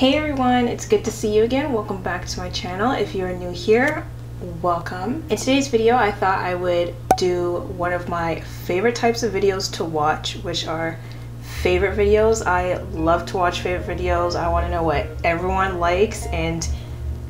Hey everyone, it's good to see you again. Welcome back to my channel. If you're new here, welcome. In today's video, I thought I would do one of my favorite types of videos to watch, which are favorite videos. I love to watch favorite videos. I want to know what everyone likes and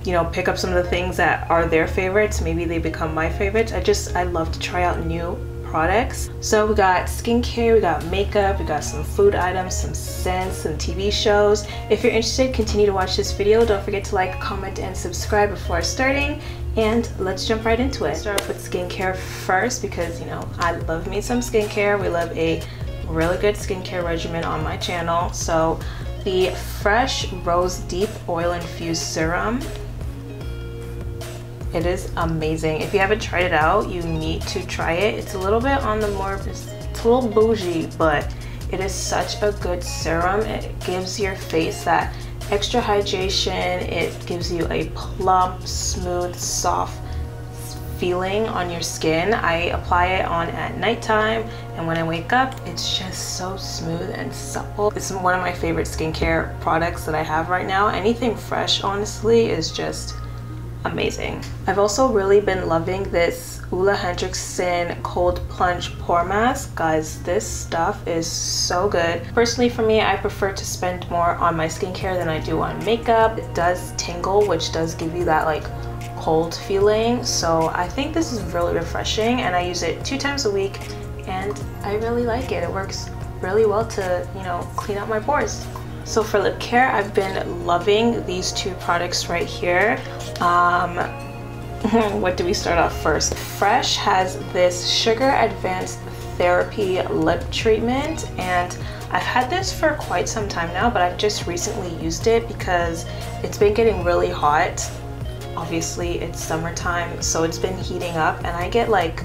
you know pick up some of the things that are their favorites maybe they become my favorites i just i love to try out new products. So we got skincare we got makeup we got some food items some scents some tv shows. If you're interested continue to watch this video. Don't forget to like comment and subscribe before starting. And let's jump right into it. Start off with skincare first because you know i love me some skincare. We love a really good skincare regimen on my channel. So the fresh rose deep oil infused serum it is amazing. If you haven't tried it out, you need to try it. It's a little bit on the more, it's, a little bougie, but it is such a good serum. It gives your face that extra hydration. It gives you a plump, smooth, soft feeling on your skin. I apply it on at nighttime and when I wake up, it's just so smooth and supple. It's one of my favorite skincare products that I have right now. Anything fresh, honestly, is just amazing. I've also really been loving this Ole Henriksen Cold Plunge Pore Mask. Guys, this stuff is so good. Personally for me, I prefer to spend more on my skincare than I do on makeup. It does tingle, which does give you that like cold feeling. So I think this is really refreshing and I use it two times a week and I really like it. It works really well to, you know, clean out my pores. So for lip care, I've been loving these two products right here. Um, what do we start off first? Fresh has this Sugar Advanced Therapy Lip Treatment and I've had this for quite some time now, but I've just recently used it because it's been getting really hot. Obviously, it's summertime, so it's been heating up and I get like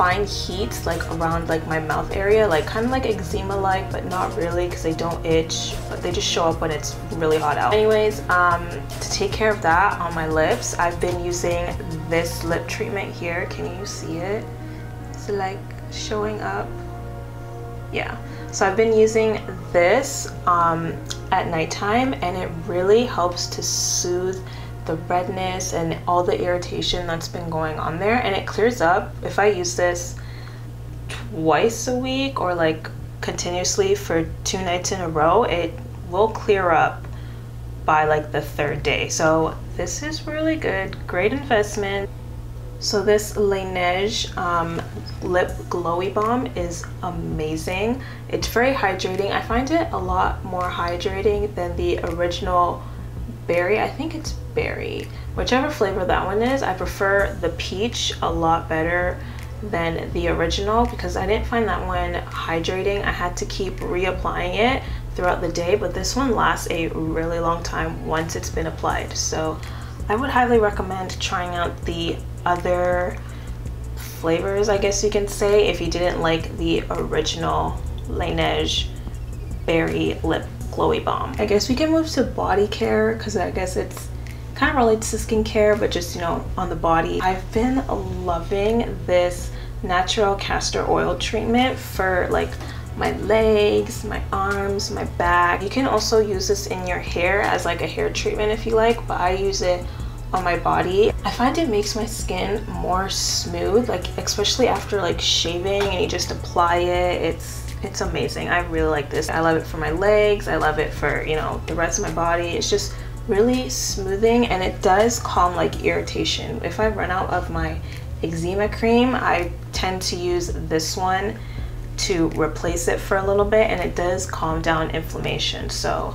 fine heat like around like my mouth area like kind of like eczema like but not really because they don't itch but they just show up when it's really hot out. Anyways um to take care of that on my lips i've been using this lip treatment here. Can you see it? It is like showing up? Yeah. So i've been using this um at nighttime and it really helps to soothe the redness and all the irritation that's been going on there and it clears up. If I use this twice a week or like continuously for two nights in a row it will clear up by like the third day. So this is really good. Great investment. So this Laneige um, lip glowy balm is amazing. It's very hydrating. I find it a lot more hydrating than the original berry. I think it's berry. Whichever flavor that one is, I prefer the peach a lot better than the original because I didn't find that one hydrating. I had to keep reapplying it throughout the day, but this one lasts a really long time once it's been applied. So I would highly recommend trying out the other flavors, I guess you can say, if you didn't like the original Laneige berry lip glowy balm. I guess we can move to body care because I guess it's kind of relates to skincare but just you know on the body. I've been loving this natural castor oil treatment for like my legs, my arms, my back. You can also use this in your hair as like a hair treatment if you like, but I use it on my body. I find it makes my skin more smooth, like especially after like shaving and you just apply it. It's it's amazing. I really like this. I love it for my legs. I love it for, you know, the rest of my body. It's just really smoothing and it does calm like irritation. If I run out of my eczema cream, I tend to use this one to replace it for a little bit and it does calm down inflammation. So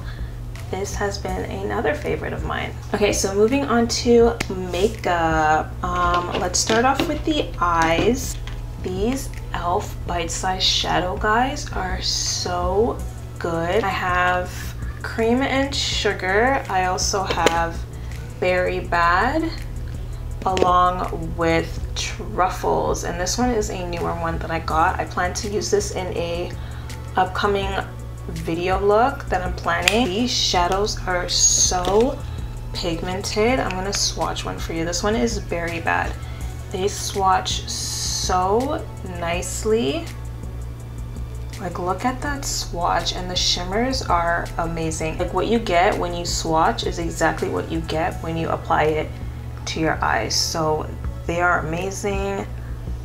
this has been another favorite of mine. Okay, so moving on to makeup. Um, let's start off with the eyes. These e.l.f. bite-sized shadow guys are so good. I have cream and sugar. I also have berry bad along with truffles and this one is a newer one that I got. I plan to use this in a upcoming video look that I'm planning. These shadows are so pigmented. I'm gonna swatch one for you. This one is berry bad. They swatch so nicely. Like look at that swatch and the shimmers are amazing. Like what you get when you swatch is exactly what you get when you apply it to your eyes. So they are amazing.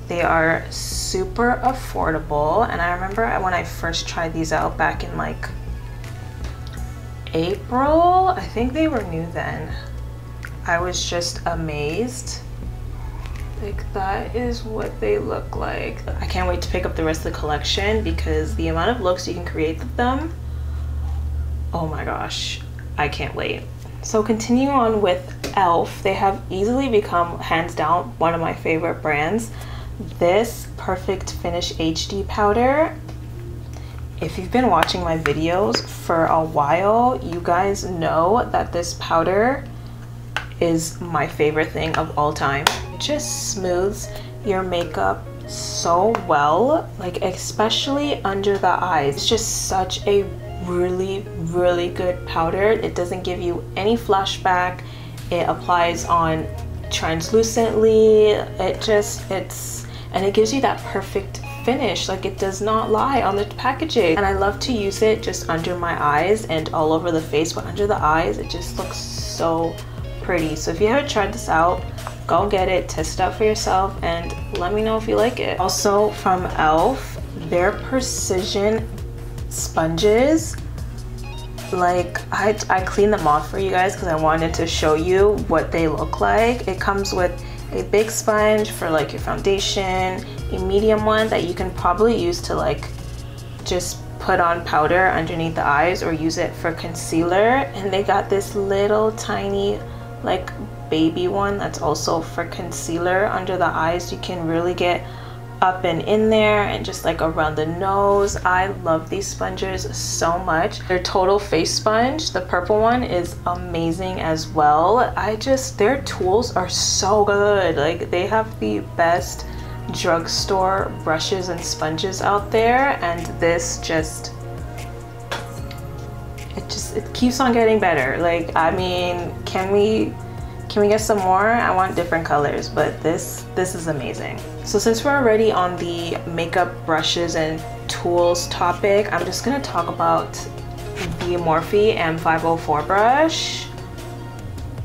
They are super affordable. And I remember when I first tried these out back in like April, I think they were new then. I was just amazed like that is what they look like. I can't wait to pick up the rest of the collection because the amount of looks you can create with them, oh my gosh, I can't wait. So continuing on with e.l.f. They have easily become, hands down, one of my favorite brands. This Perfect Finish HD powder, if you've been watching my videos for a while, you guys know that this powder is my favorite thing of all time. Just smooths your makeup so well, like especially under the eyes. It's just such a really, really good powder. It doesn't give you any flashback. It applies on translucently. It just, it's, and it gives you that perfect finish like it does not lie on the packaging and I love to use it just under my eyes and all over the face but under the eyes it just looks so pretty. So if you haven't tried this out, go get it, test it out for yourself, and let me know if you like it. Also from e.l.f., their precision sponges, like I, I cleaned them off for you guys because I wanted to show you what they look like. It comes with a big sponge for like your foundation, a medium one that you can probably use to like just put on powder underneath the eyes or use it for concealer and they got this little tiny like baby one that's also for concealer under the eyes you can really get up and in there and just like around the nose. I love these sponges so much. Their total face sponge the purple one is amazing as well. I just their tools are so good. Like they have the best drugstore brushes and sponges out there and this just it just it keeps on getting better. Like i mean can we can we get some more? I want different colors but this this is amazing. So since we're already on the makeup brushes and tools topic i'm just to talk about the morphe m504 brush.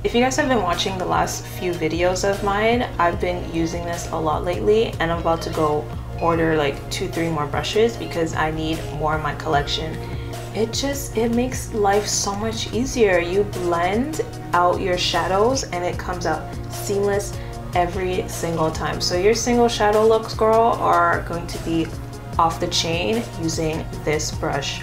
If you guys have been watching the last few videos of mine i've been using this a lot lately and i'm about to go order like two three more brushes because i need more in my collection it just it makes life so much easier. You blend out your shadows and it comes out seamless every single time. So your single shadow looks girl are going to be off the chain using this brush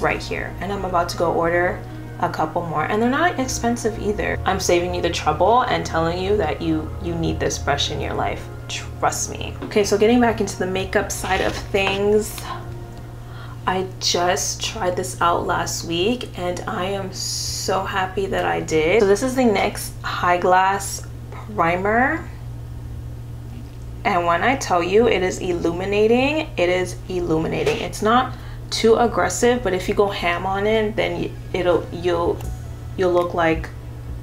right here. And I'm about to go order a couple more. And they're not expensive either. I'm saving you the trouble and telling you that you you need this brush in your life. Trust me. Okay so getting back into the makeup side of things I just tried this out last week and I am so happy that I did. So this is the NYX High Glass Primer. And when I tell you it is illuminating, it is illuminating. It's not too aggressive, but if you go ham on it, then it'll you'll you'll look like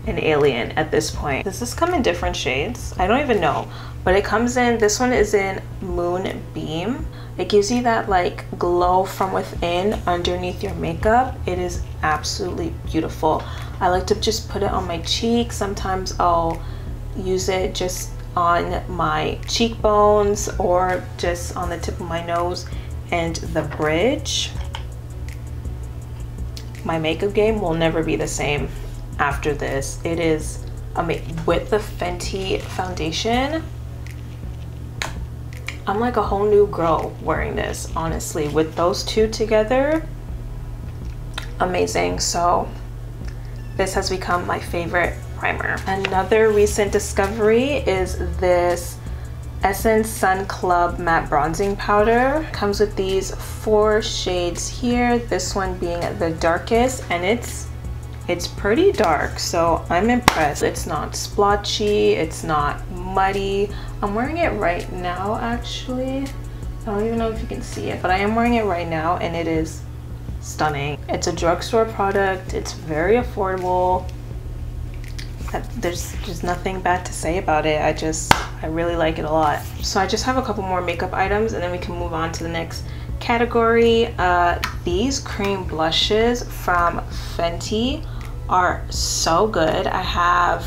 an alien at this point. Does this come in different shades? I don't even know, but it comes in, this one is in Moonbeam. It gives you that like glow from within underneath your makeup. It is absolutely beautiful. I like to just put it on my cheek. Sometimes I'll use it just on my cheekbones or just on the tip of my nose and the bridge. My makeup game will never be the same after this. It is amazing. With the Fenty foundation, I'm like a whole new girl wearing this, honestly. With those two together, amazing. So this has become my favorite primer. Another recent discovery is this Essence Sun Club Matte Bronzing Powder. Comes with these four shades here, this one being the darkest, and it's it's pretty dark, so I'm impressed. It's not splotchy, it's not muddy. I'm wearing it right now, actually. I don't even know if you can see it, but I am wearing it right now, and it is stunning. It's a drugstore product. It's very affordable. There's just nothing bad to say about it. I just, I really like it a lot. So I just have a couple more makeup items, and then we can move on to the next category, uh, these cream blushes from Fenty are so good. I have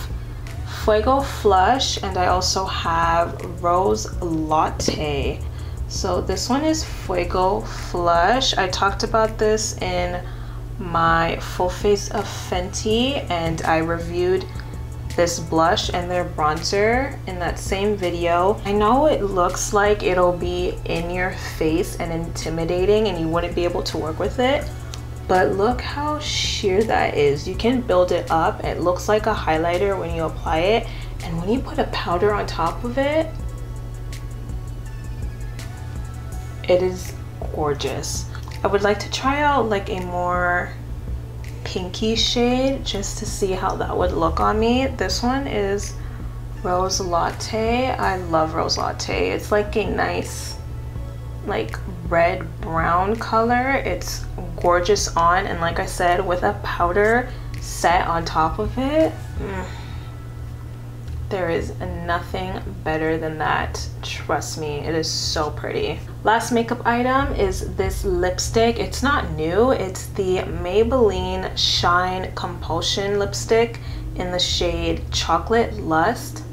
Fuego Flush and I also have Rose Latte. So this one is Fuego Flush. I talked about this in my full face of Fenty and I reviewed this blush and their bronzer in that same video. I know it looks like it'll be in your face and intimidating and you wouldn't be able to work with it, but look how sheer that is. You can build it up. It looks like a highlighter when you apply it. And when you put a powder on top of it, it is gorgeous. I would like to try out like a more pinky shade just to see how that would look on me. This one is Rose Latte. I love Rose Latte. It's like a nice like red brown color. It's gorgeous on and like I said with a powder set on top of it. Mm, there is nothing better than that. Trust me, it is so pretty. Last makeup item is this lipstick. It's not new. It's the Maybelline Shine Compulsion lipstick in the shade Chocolate Lust.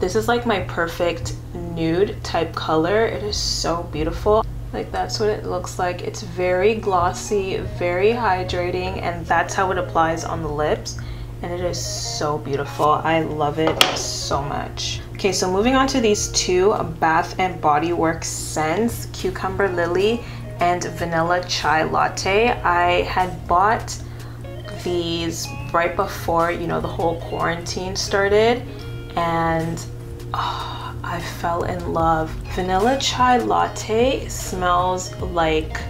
This is like my perfect nude type color. It is so beautiful. Like that's what it looks like. It's very glossy, very hydrating, and that's how it applies on the lips and it is so beautiful. I love it so much. Okay, so moving on to these two Bath and Body Works scents, Cucumber Lily and Vanilla Chai Latte. I had bought these right before, you know, the whole quarantine started and oh, I fell in love. Vanilla Chai Latte smells like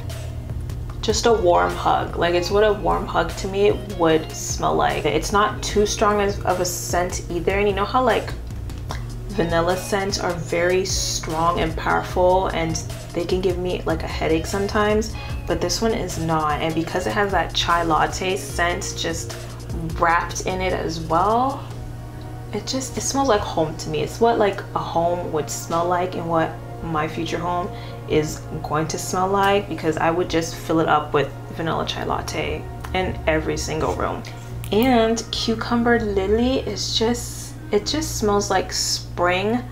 just a warm hug. Like it's what a warm hug to me would smell like. It's not too strong of a scent either. And you know how like vanilla scents are very strong and powerful and they can give me like a headache sometimes, but this one is not. And because it has that chai latte scent just wrapped in it as well, it just, it smells like home to me. It's what like a home would smell like and what my future home is going to smell like because I would just fill it up with vanilla chai latte in every single room. And cucumber lily is just, it just smells like spring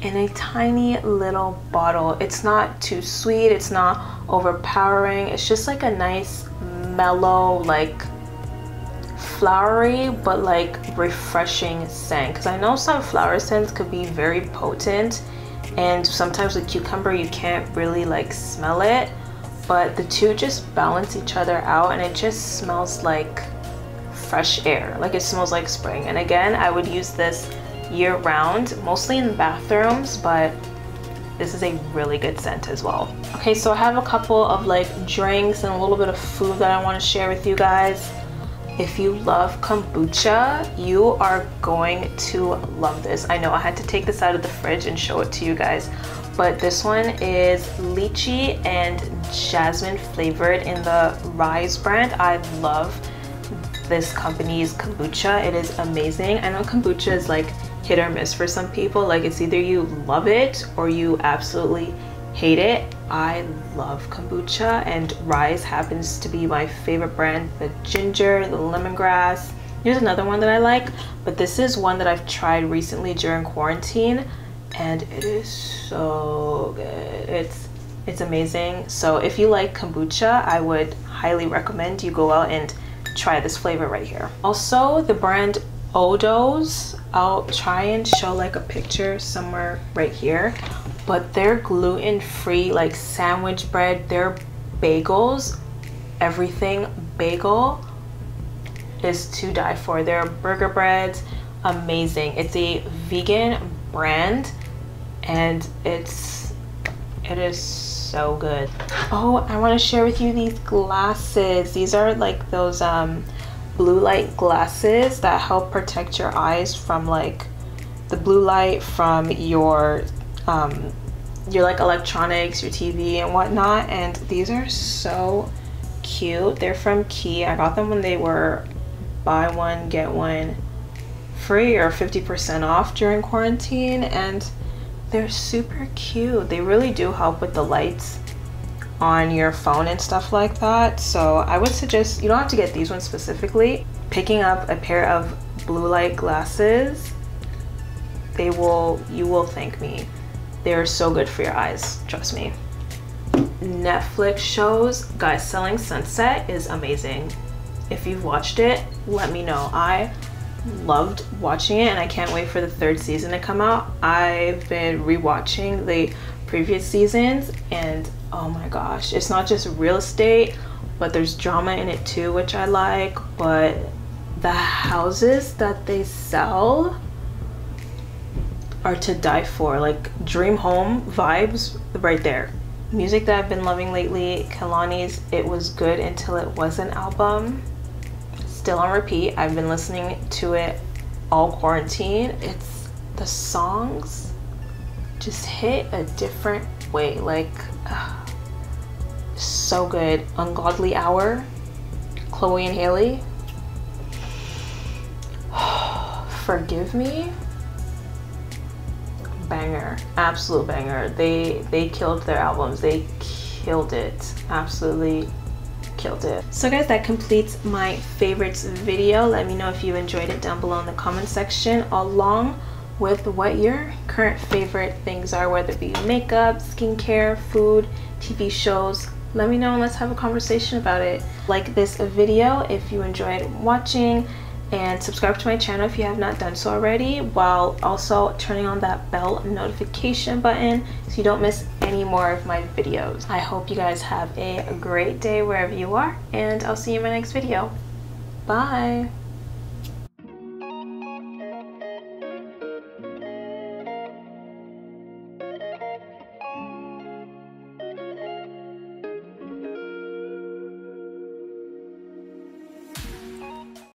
in a tiny little bottle. It's not too sweet, it's not overpowering. It's just like a nice mellow, like flowery but like refreshing scent. Because I know some flower scents could be very potent and sometimes with cucumber you can't really like smell it. But the two just balance each other out and it just smells like fresh air. Like it smells like spring. And again I would use this year round mostly in bathrooms but this is a really good scent as well. Okay so I have a couple of like drinks and a little bit of food that I want to share with you guys if you love kombucha, you are going to love this. I know I had to take this out of the fridge and show it to you guys, but this one is lychee and jasmine flavored in the Rise brand. I love this company's kombucha. It is amazing. I know kombucha is like hit or miss for some people. Like it's either you love it or you absolutely hate it. I love kombucha and Rise happens to be my favorite brand. The ginger, the lemongrass. Here's another one that I like, but this is one that I've tried recently during quarantine and it is so good. It's it's amazing. So if you like kombucha, I would highly recommend you go out and try this flavor right here. Also, the brand O'Doughs, I'll try and show like a picture somewhere right here but their gluten-free like sandwich bread their bagels everything bagel is to die for. Their burger breads amazing. It's a vegan brand and it's it is so good. Oh i want to share with you these glasses. These are like those um blue light glasses that help protect your eyes from like the blue light from your um, your like electronics, your TV and whatnot. And these are so cute. They're from Key. I got them when they were buy one, get one free or 50% off during quarantine. And they're super cute. They really do help with the lights on your phone and stuff like that. So I would suggest, you don't have to get these ones specifically, picking up a pair of blue light glasses, they will, you will thank me. They're so good for your eyes, trust me. Netflix shows, guys, Selling Sunset is amazing. If you've watched it, let me know. I loved watching it and I can't wait for the third season to come out. I've been rewatching the previous seasons and oh my gosh, it's not just real estate, but there's drama in it too, which I like. But the houses that they sell are to die for. Like dream home vibes right there. Music that I've been loving lately, Kehlani's It Was Good Until It Was an album still on repeat. I've been listening to it all quarantine. It's the songs just hit a different way. Like, uh, so good. Ungodly Hour, Chloe and Halle. Forgive me. Banger, absolute banger. They they killed their albums. They killed it. Absolutely killed it. So guys, that completes my favorites video. Let me know if you enjoyed it down below in the comment section along with what your current favorite things are, whether it be makeup, skincare, food, TV shows. Let me know and let's have a conversation about it. Like this video if you enjoyed watching and subscribe to my channel if you have not done so already while also turning on that bell notification button so you don't miss any more of my videos. I hope you guys have a great day wherever you are and I'll see you in my next video. Bye!